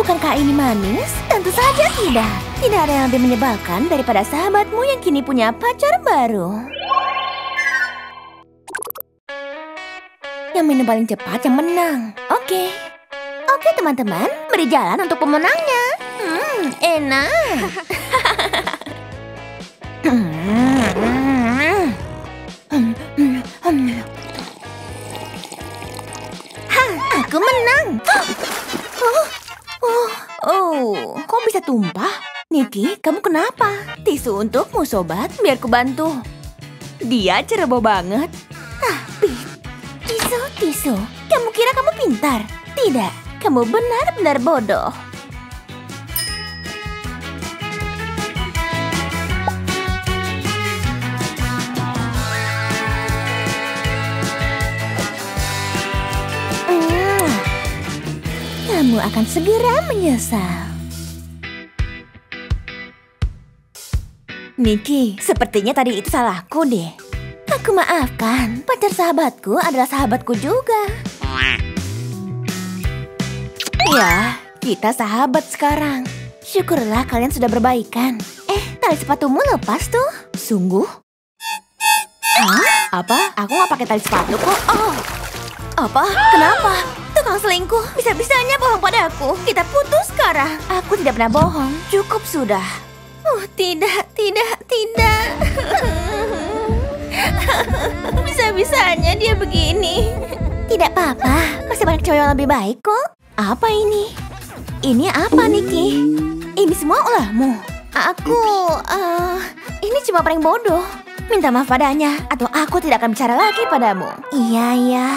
Bukankah ini manis? Tentu saja tidak. Tidak ada yang lebih menyebalkan daripada sahabatmu yang kini punya pacar baru. Yang minum paling cepat yang menang. Oke. Oke teman-teman, beri jalan untuk pemenangnya. Hmm, enak. Hah, aku menang. Oh, bisa tumpah? Niki, kamu kenapa? Tisu untukmu, sobat, biar ku bantu. Dia ceroboh banget. Tapi, tisu, tisu, kamu kira kamu pintar? Tidak, kamu benar-benar bodoh. Mwah. Kamu akan segera menyesal. Niki, sepertinya tadi itu salahku deh. Aku maafkan, pacar sahabatku adalah sahabatku juga. Ya, kita sahabat sekarang. Syukurlah kalian sudah berbaikan. Eh, tali sepatumu lepas tuh. Sungguh? Hah? Apa? Aku nggak pakai tali sepatu kok. Oh. Apa? Kenapa? Tukang selingkuh bisa-bisanya bohong padaku. Kita putus sekarang. Aku tidak pernah bohong. Cukup sudah. Oh, tidak, tidak, tidak. Bisa-bisanya dia begini. Tidak apa-apa, masih banyak cowok yang lebih baik kok. Apa ini? Ini apa, Niki? Ini semua ulahmu. Aku, eh, ini cuma prank bodoh. Minta maaf padanya, atau aku tidak akan bicara lagi padamu. Iya, iya.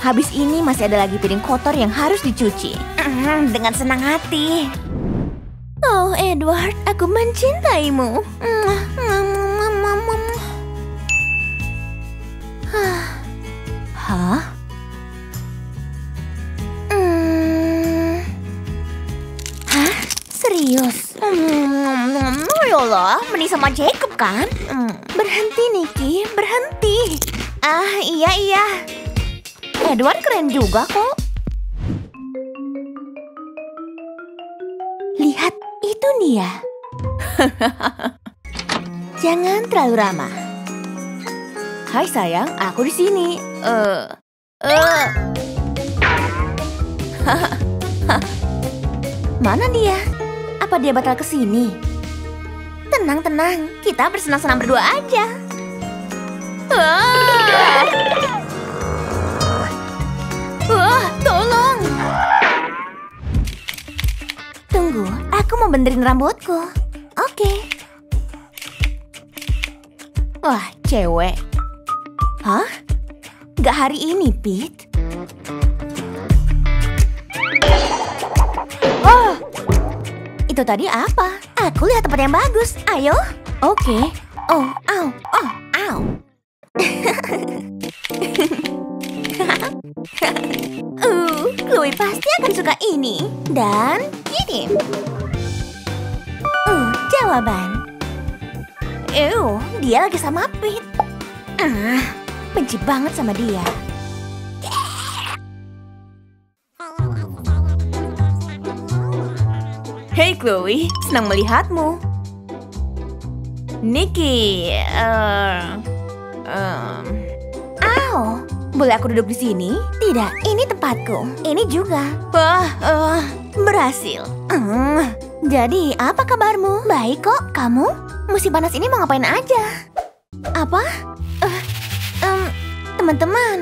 Habis ini masih ada lagi piring kotor yang harus dicuci. Mm, dengan senang hati. Oh, Edward, aku mencintaimu. Hah? Hmm. Hah? Serius? Hmm, yolah, mending sama Jacob kan? Hmm, Berhenti, Niki, berhenti. Ah, iya, iya. Edward keren juga kok. Lihat, itu dia. Jangan terlalu ramah. Hai sayang, aku di sini. Eh, eh. Mana dia? Apa dia batal ke sini? Tenang, tenang. Kita bersenang-senang berdua aja. Wah, Wah tolong. Aku mau benerin rambutku. Oke. Wah, cewek. Hah? Gak hari ini, Pete? Oh, itu tadi apa? Aku lihat tempat yang bagus. Ayo. Oke. Oh, au, oh, au. uh, Chloe pasti akan suka ini. Dan kirim. Uh, jawaban. Ew, dia lagi sama Pete. Ah, benci banget sama dia. Hey Chloe, senang melihatmu. Nikki, eh, em, Au, boleh aku duduk di sini? Tidak, ini tempatku. Ini juga. Wah, eh, berhasil. Hmm, jadi, apa kabarmu? Baik kok, kamu? Musim panas ini mau ngapain aja? Apa? Eh, em, teman-teman.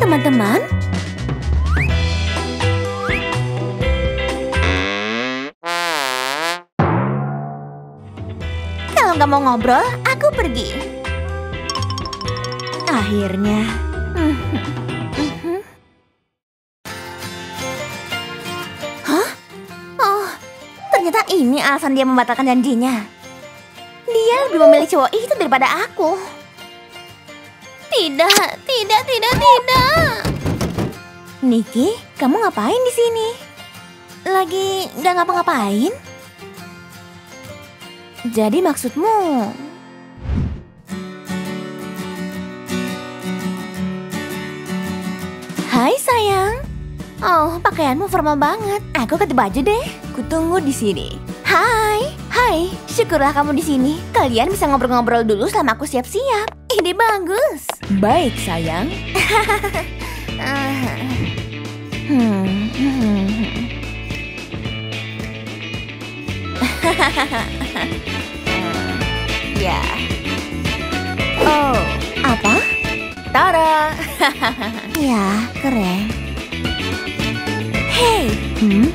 Teman-teman? Kalau nggak mau ngobrol, aku pergi. Akhirnya. alasan dia membatalkan janjinya. Dia lebih memilih cowok itu daripada aku. Tidak, tidak, tidak, tidak. Niki, kamu ngapain di sini? Lagi nggak ngapa-ngapain? Jadi maksudmu... Hai Oh, pakaianmu formal banget. Aku ganti baju deh. Kutunggu di sini. Hai, hai. Syukurlah kamu di sini. Kalian bisa ngobrol-ngobrol dulu selama aku siap-siap. Ini bagus. Baik, sayang. Hmm, hmm. ya. Oh, apa? Tara. ya, keren. Hey, hmm?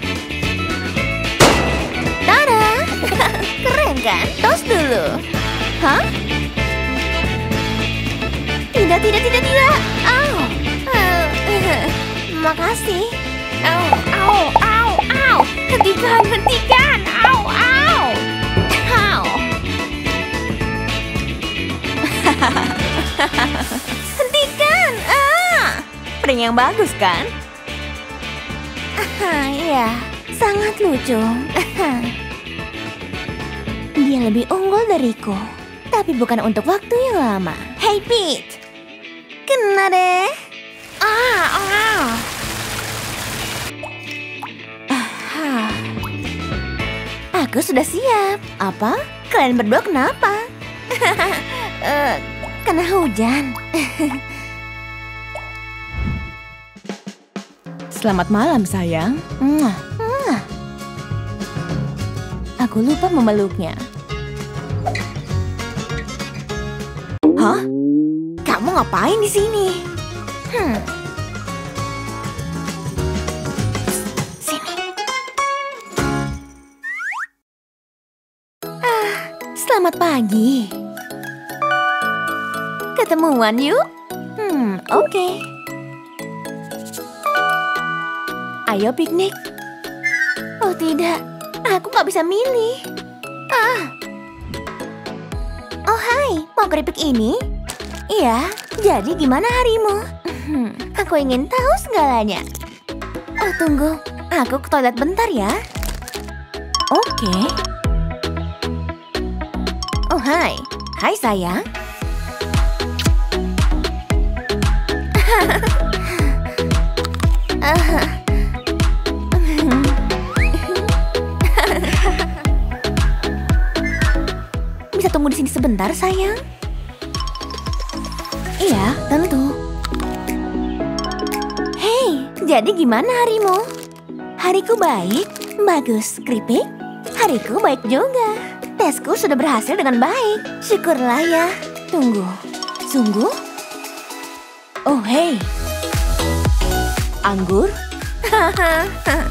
Kan? Tos dulu. Hah? Tidak, tidak, tidak, tidak. Au. Eh, Makasih. Au, au, au, au. Hentikan, hentikan. Au, au. Au. Hentikan. Ah. Prank yang bagus kan? Iya, sangat lucu. Dia lebih unggul dariku, tapi bukan untuk waktu yang lama. Hey Pete, kena deh. Ah, ah. Ah. Aku sudah siap. Apa? Kalian berdua kenapa? Eh, kena hujan. Selamat malam, sayang. Aku lupa memeluknya. Hah? Kamu ngapain di sini? Hmm. Sini. Ah, selamat pagi. Ketemuan yuk. Hmm, oke. Ayo piknik. Oh tidak, aku nggak bisa milih. Ah. Oh hai, keripik ini? Iya, jadi gimana harimu? Hmm, aku ingin tahu segalanya. Oh tunggu, aku ke toilet bentar ya. Oke. Oh hai, hai sayang. Ah. Tunggu di sini sebentar, sayang? Iya, tentu. Hei, jadi gimana harimu? Hariku baik, bagus, keripik. Hariku baik juga. Tesku sudah berhasil dengan baik. Syukurlah ya. Tunggu, sungguh? Oh, hey. Anggur? Eh,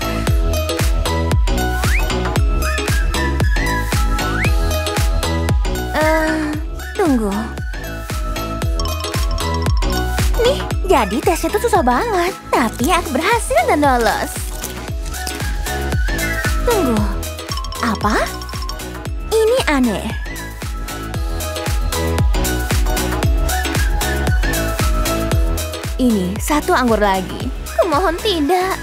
tunggu. Nih, jadi tesnya tuh susah banget. Tapi aku berhasil dan lolos. Tunggu. Apa? Ini aneh. Ini satu anggur lagi. Kumohon tidak.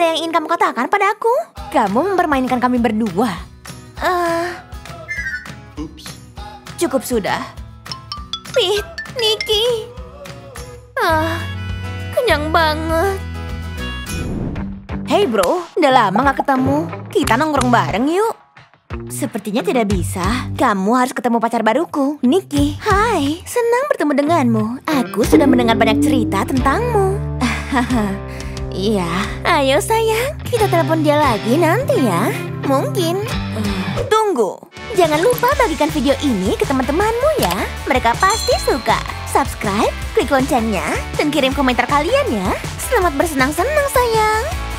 Ada yang ingin kamu katakan padaku? Kamu mempermainkan kami berdua. Eh, cukup sudah. Pete, Nikki. Ah, kenyang banget. Hei bro, udah lama gak ketemu. Kita nongkrong bareng yuk. Sepertinya tidak bisa. Kamu harus ketemu pacar baruku, Nikki. Hai, senang bertemu denganmu. Aku sudah mendengar banyak cerita tentangmu. Iya, ayo sayang, kita telepon dia lagi nanti ya. Mungkin. Tunggu, jangan lupa bagikan video ini ke teman-temanmu ya. Mereka pasti suka. Subscribe, klik loncengnya, dan kirim komentar kalian ya. Selamat bersenang-senang sayang.